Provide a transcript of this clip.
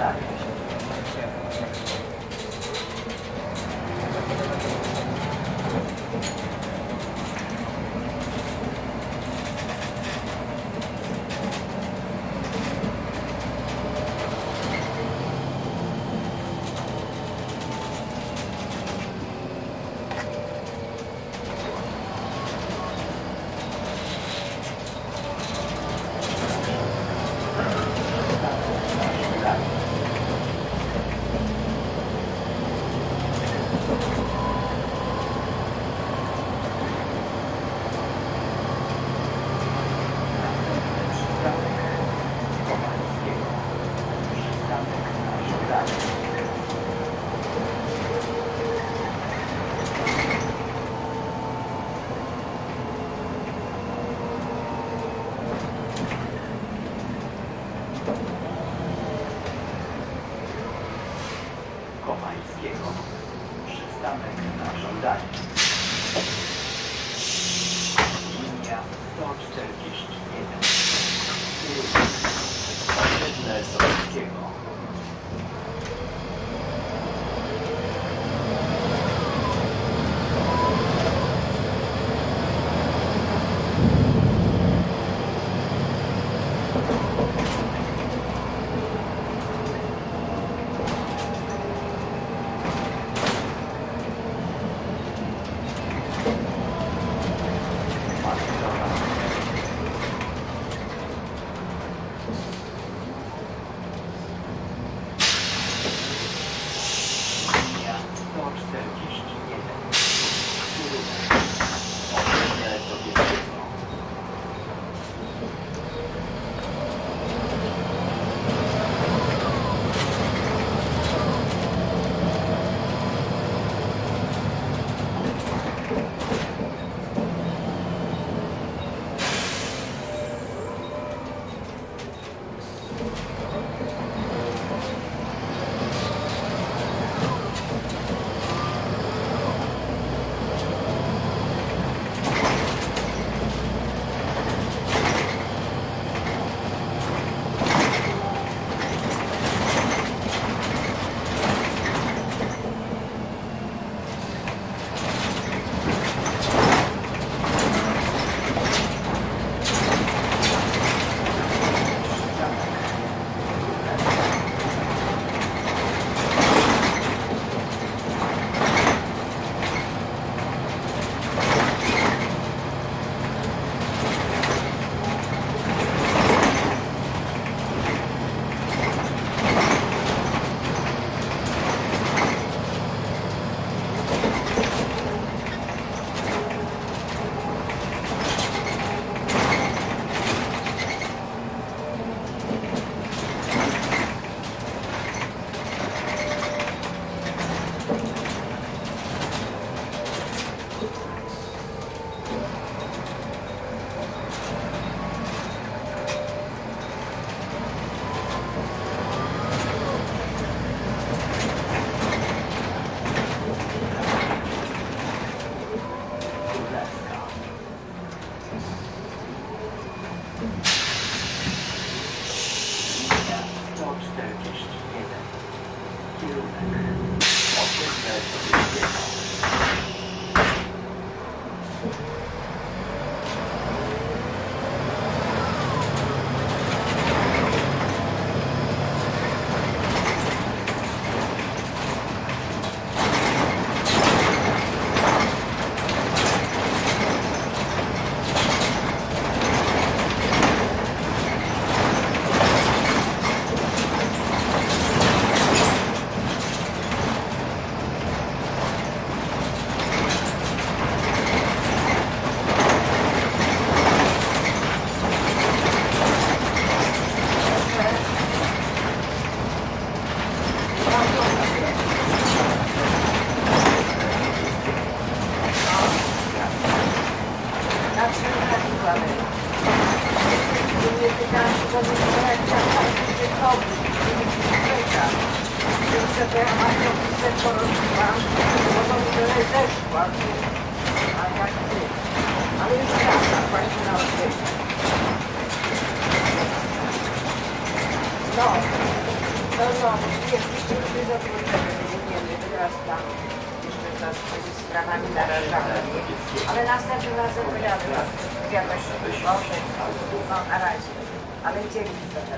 that. zamek na żądanie. Linia 141. Osiedle Sobskiego. Thank you. No, no, no, jest jeszcze dużo zatrudnienia, nie wiem, teraz tam jeszcze za tymi sprawami narażamy. Ale następnym razem wyjadę pojadę, jakoś może, no na razie. Ale dzięki za teraz.